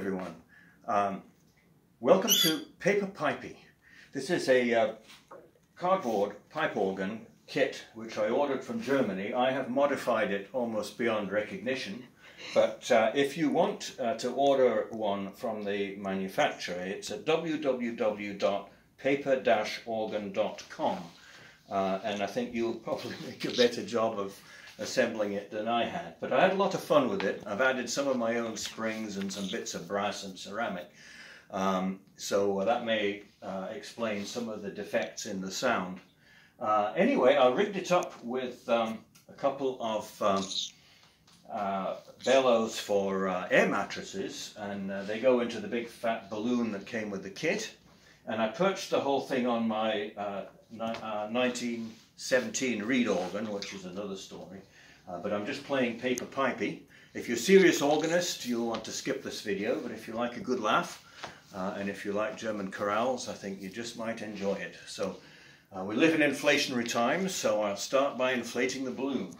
everyone. Um, welcome to Paper Pipie. This is a uh, cardboard pipe organ kit which I ordered from Germany. I have modified it almost beyond recognition, but uh, if you want uh, to order one from the manufacturer, it's at www.paper-organ.com uh, and I think you'll probably make a better job of assembling it than I had. But I had a lot of fun with it. I've added some of my own springs and some bits of brass and ceramic. Um, so uh, that may uh, explain some of the defects in the sound. Uh, anyway, I rigged it up with um, a couple of um, uh, bellows for uh, air mattresses and uh, they go into the big fat balloon that came with the kit. And I perched the whole thing on my 19 17 reed organ, which is another story. Uh, but I'm just playing paper pipie. If you're a serious organist, you'll want to skip this video, but if you like a good laugh, uh, and if you like German chorales, I think you just might enjoy it. So uh, we live in inflationary times, so I'll start by inflating the balloon.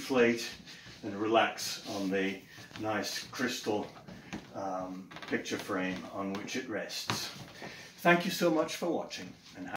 Deflate and relax on the nice crystal um, picture frame on which it rests. Thank you so much for watching.